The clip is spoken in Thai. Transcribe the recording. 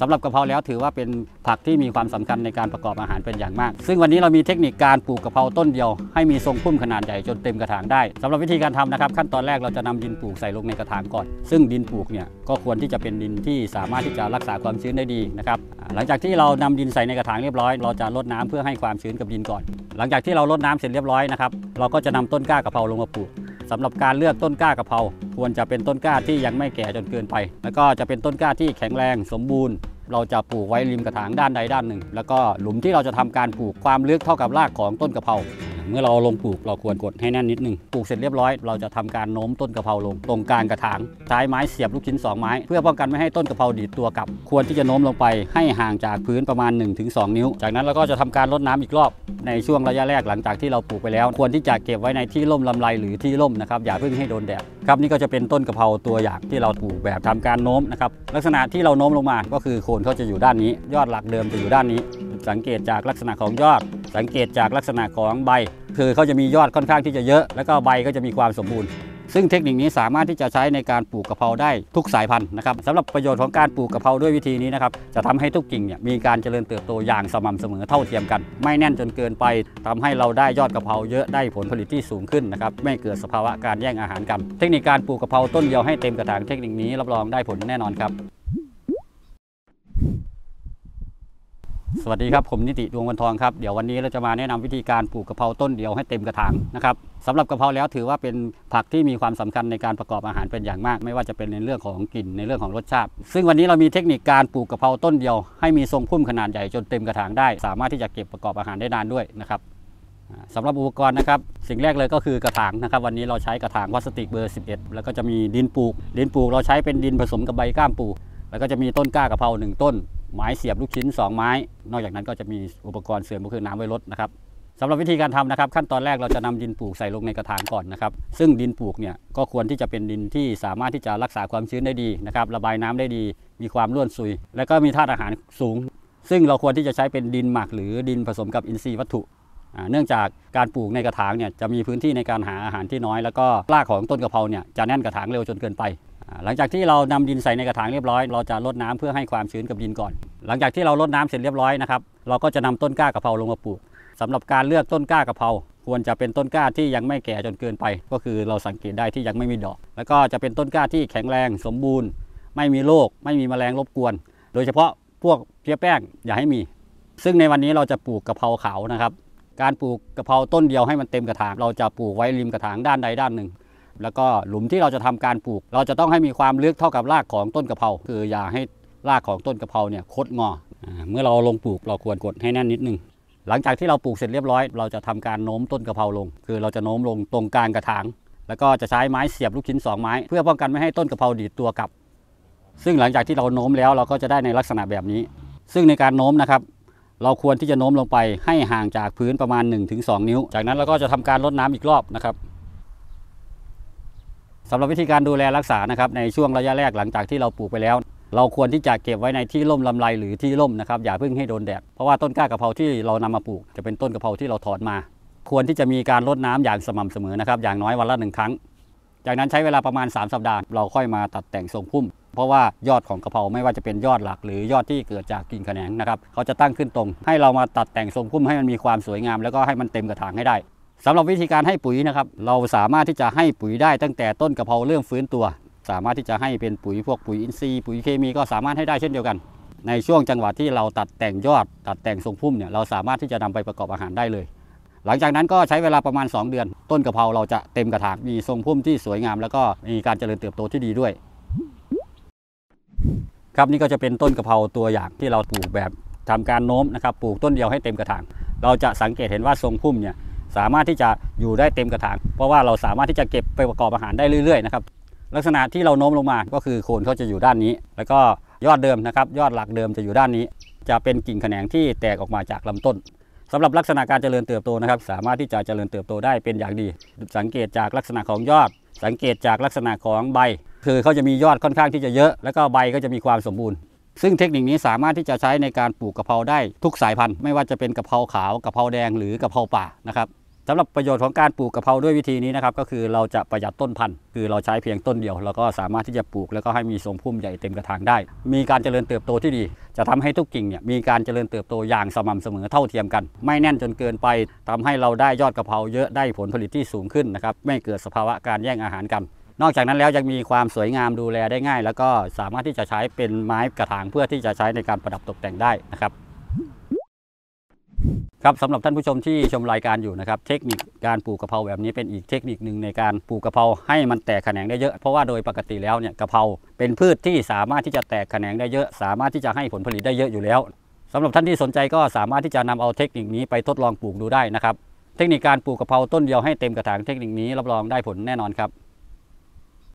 สำหรับกะเพราแล้วถือว่าเป็นผักที่มีความสำคัญในการประกอบอาหารเป็นอย่างมาก ซึ่งวันนี้เรามีเทคนิคการปลูกกะเพราต้นเดียว ให้มีทรงพุ่มขนาดใหญ่จนเต็มกระถางได้สำหรับวิธีการทำนะครับขั้นตอนแรกเราจะนำดินปลูกใส่ลงในกระถางก่อน ซึ่งดินปลูกเนี่ยก็ควรที่จะเป็นดินที่สามารถที่จะรักษาความชื้นได้ดีนะครับหลังจากที่เรานำดินใส่ในกระถางเรียบร้อย เราจะรดน้ำเพื่อให้ความชื้นกับดินก่อน หลังจากที่เรารดน้ำเสร็จเรียบร้อยนะครับเราก็จะนำต้นกล้ากะเพราลงมาปลูกสำหรับการเลือกต้นกล้ากะเพราควรจะเป็นต้นกล้าที่ยังไม่แก่จนเกินไป แล้วก็จะเป็นต้นกล้าที่แข็งแรงสมบูรณ์ เราจะปลูกไว้ริมกระถางด้านใดด้านหนึ่ง แล้วก็หลุมที่เราจะทำการปลูกความลึกเท่ากับรากของต้นกะเพรา เมื่อเราลงปลูกเราควรกดให้แน่นนิดนึงปลูกเสร็จเรียบร้อยเราจะทำการโน้มต้นกะเพราลงตรงกลางกระถางใช้ไม้เสียบลูกชิ้นสองไม้เพื่อป้องกันไม่ให้ต้นกะเพราดีดตัวกลับ ควรที่จะโน้มลงไปให้ห่างจากพื้นประมาณ 1-2 นิ้ว จากนั้นเราก็จะทำการรดน้ำอีกรอบ ในช่วงระยะแรกหลังจากที่เราปลูกไปแล้ว ควรที่จะเก็บไว้ในที่ร่มลำไรหรือที่ร่มนะครับอย่าเพิ่งให้โดนแดดครับนี่ก็จะเป็นต้นกะเพราตัวอย่างที่เราปลูกแบบทำการโน้มนะครับลักษณะที่เราโน้มลงมาก็คือโคนเขาจะอยู่ด้านนี้ ยอดหลักเดิมจะอยู่ด้านนี้ สังเกตจากลักษณะของยอด สังเกตจากลักษณะของใบ คือเขาจะมียอดค่อนข้างที่จะเยอะ แล้วก็ใบก็จะมีความสมบูรณ์ ซึ่งเทคนิคนี้สามารถที่จะใช้ในการปลูกกะเพราได้ทุกสายพันธุ์นะครับสำหรับประโยชน์ของการปลูกกะเพราด้วยวิธีนี้นะครับจะทำให้ทุกกิ่งเนี่ยมีการเจริญเติบโตอย่างสม่ำเสมอเท่าเทียมกัน ไม่แน่นจนเกินไปทำให้เราได้ยอดกะเพราเยอะได้ผลผลิตที่สูงขึ้นนะครับไม่เกิดสภาวะการแย่งอาหารกัน เทคนิคการปลูกกะเพราต้นเดียวให้เต็มกระถางเทคนิคนี้รับรองได้ผลแน่นอนครับ สวัสดีครับผมนิติดวงวันทองครับเดี๋ยววันนี้เราจะมาแนะนำวิธีการปลูกกะเพราต้นเดียวให้เต็มกระถางนะครับสำหรับกะเพราแล้วถือว่าเป็นผักที่มีความสำคัญในการประกอบอาหารเป็นอย่างมาก ไม่ว่าจะเป็นในเรื่องของกลิ่นในเรื่องของรสชาติ ซึ่งวันนี้เรามีเทคนิคการปลูกกะเพราต้นเดียว ให้มีทรงพุ่มขนาดใหญ่จนเต็มกระถางได้ สามารถที่จะเก็บประกอบอาหารได้นานด้วยนะครับสำหรับอุปกรณ์นะครับสิ่งแรกเลยก็คือกระถางนะครับวันนี้เราใช้กระถางพลาสติกเบอร์ 11 แล้วก็จะมีดินปลูก ดินปลูกเราใช้เป็นดินผสมกับใบก้ามปู แล้วก็จะมีต้นกล้ากะเพราหนึ่งต้น ไม้เสียบลูกชิ้น 2 ไม้ นอกจากนั้นก็จะมีอุปกรณ์เสริมก็คือน้ำไว้รดนะครับสำหรับวิธีการทำนะครับ ขั้นตอนแรกเราจะนำดินปลูกใส่ลงในกระถางก่อนนะครับซึ่งดินปลูกเนี่ยก็ควรที่จะเป็นดินที่สามารถที่จะรักษาความชื้นได้ดีนะครับระบายน้ำได้ดี มีความร่วนซุย และก็มีธาตุอาหารสูง ซึ่งเราควรที่จะใช้เป็นดินหมักหรือดินผสมกับอินทรีย์วัตถุเนื่องจากการปลูกในกระถางเนี่ยจะมีพื้นที่ในการหาอาหารที่น้อย แล้วก็รากของต้นกะเพราเนี่ยจะแน่นกระถางเร็วจนเกินไป หลังจากที่เรานำดินใส่ในกระถางเรียบร้อย เราจะรดน้ำเพื่อให้ความชื้นกับดินก่อน หลังจากที่เรารดน้ำเสร็จเรียบร้อยนะครับเราก็จะนำต้นกล้ากะเพราลงมาปลูกสำหรับการเลือกต้นกล้ากะเพราควรจะเป็นต้นกล้าที่ยังไม่แก่จนเกินไป ก็คือเราสังเกตได้ที่ยังไม่มีดอก แล้วก็จะเป็นต้นกล้าที่แข็งแรงสมบูรณ์ ไม่มีโรคไม่มีแมลงรบกวน โดยเฉพาะพวกเพี้ยแป้งอย่าให้มี ซึ่งในวันนี้เราจะปลูกกะเพราขาวนะครับ การปลูกกะเพราต้นเดียวให้มันเต็มกระถาง เราจะปลูกไว้ริมกระถางด้านใดด้านหนึ่ง แล้วก็หลุมที่เราจะทำการปลูก เราจะต้องให้มีความลึกเท่ากับรากของต้นกะเพราคืออย่าให้รากของต้นกะเพราเนี่ยคดงอ เมื่อเราลงปลูกเราควรกดให้แน่นนิดนึงหลังจากที่เราปลูกเสร็จเรียบร้อย เราจะทำการโน้มต้นกะเพราลง คือเราจะโน้มลงตรงกลางกระถาง แล้วก็จะใช้ไม้เสียบลูกชิ้นสองไม้เพื่อป้องกันไม่ให้ต้นกะเพราดีดตัวกลับ ซึ่งหลังจากที่เราโน้มแล้วเราก็จะได้ในลักษณะแบบนี้ ซึ่งในการโน้มนะครับ เราควรที่จะโน้มลงไปให้ห่างจากพื้นประมาณ 1-2 นิ้ว จากนั้นเราก็จะทำการรดน้ำอีกรอบนะครับ สำหรับวิธีการดูแลรักษานะครับในช่วงระยะแรกหลังจากที่เราปลูกไปแล้ว เราควรที่จะเก็บไว้ในที่ร่มลำไรหรือที่ร่มนะครับอย่าเพิ่งให้โดนแดดเพราะว่าต้นกล้ากะเพราที่เรานำมาปลูก จะเป็นต้นกะเพราที่เราถอนมา ควรที่จะมีการรดน้ำอย่างสม่ำเสมอนะครับอย่างน้อยวันละหนึ่งครั้ง จากนั้นใช้เวลาประมาณ 3 สัปดาห์ เราค่อยมาตัดแต่งทรงพุ่ม เพราะว่ายอดของกะเพราไม่ว่าจะเป็นยอดหลัก หรือยอดที่เกิดจากกิ่งแขนงนะครับเขาจะตั้งขึ้นตรง ให้เรามาตัดแต่งทรงพุ่มให้มันมีความสวยงาม แล้วก็ให้มันเต็มกระถางให้ได้ สำหรับวิธีการให้ปุ๋ยนะครับ เราสามารถที่จะให้ปุ๋ยได้ตั้งแต่ต้นกะเพราเริ่มฟื้นตัว สามารถที่จะให้เป็นปุ๋ยพวกปุ๋ยอินทรีย์ปุ๋ยเคมีก็สามารถให้ได้เช่นเดียวกัน ในช่วงจังหวะที่เราตัดแต่งยอด ตัดแต่งทรงพุ่มเนี่ยเราสามารถที่จะนำไปประกอบอาหารได้เลย หลังจากนั้นก็ใช้เวลาประมาณ 2 เดือน ต้นกะเพราเราจะเต็มกระถางมีทรงพุ่มที่สวยงาม แล้วก็มีการเจริญเติบโตที่ดีด้วย ครับนี่ก็จะเป็นต้นกะเพราตัวอย่างที่เราปลูกแบบทำการโน้มนะครับปลูกต้นเดียวให้เต็มกระถางเราจะสังเกตเห็นว่าทรงพุ่มเนี่ย สามารถที่จะอยู่ได้เต็มกระถาง เพราะว่าเราสามารถที่จะเก็บไปประกอบอาหารได้เรื่อยๆนะครับลักษณะที่เราโน้มลงมาก็คือโคนเขาจะอยู่ด้านนี้ แล้วก็ยอดเดิมนะครับ ยอดหลักเดิมจะอยู่ด้านนี้ จะเป็นกิ่งแขนงที่แตกออกมาจากลำต้นสำหรับลักษณะการเจริญเติบโตนะครับ สามารถที่จะเจริญเติบโตได้เป็นอย่างดี สังเกตจากลักษณะของยอด สังเกตจากลักษณะของใบ คือเขาจะมียอดค่อนข้างที่จะเยอะ แล้วก็ใบก็จะมีความสมบูรณ์ ซึ่งเทคนิคนี้สามารถที่จะใช้ในการปลูกกะเพราได้ทุกสายพันธุ์ ไม่ว่าจะเป็นกะเพราขาวกะเพราแดงหรือกะเพราป่านะครับ สำหรับประโยชน์ของการปลูกกะเพราด้วยวิธีนี้นะครับก็คือเราจะประหยัดต้นพันธุ์คือเราใช้เพียงต้นเดียวแล้วก็สามารถที่จะปลูกแล้วก็ให้มีทรงพุ่มใหญ่เต็มกระถางได้ มีการเจริญเติบโตที่ดี จะทำให้ทุกกิ่งเนี่ยมีการเจริญเติบโตอย่างสม่ำเสมอเท่าเทียมกัน ไม่แน่นจนเกินไปทำให้เราได้ยอดกะเพราเยอะได้ผลผลิตที่สูงขึ้นนะครับไม่เกิดสภาวะการแย่งอาหารกันนอกจากนั้นแล้วยังมีความสวยงามดูแลได้ง่าย แล้วก็สามารถที่จะใช้เป็นไม้กระถางเพื่อที่จะใช้ในการประดับตกแต่งได้นะครับ ครับสำหรับท่านผู้ชมที่ชมรายการอยู่นะครับ เทคนิคการปลูกกะเพราแบบนี้เป็นอีกเทคนิคหนึ่งในการปลูกกะเพราให้มันแตกแขนงได้เยอะ เพราะว่าโดยปกติแล้วเนี่ยกะเพราเป็นพืชที่สามารถที่จะแตกแขนงได้เยอะ สามารถที่จะให้ผลผลิตได้เยอะอยู่แล้วสำหรับท่านที่สนใจก็สามารถที่จะนำเอาเทคนิคนี้ไปทดลองปลูกดูได้นะครับ เทคนิคการปลูกกะเพราต้นเดียวให้เต็มกระถางเทคนิคนี้รับรองได้ผลแน่นอนครับ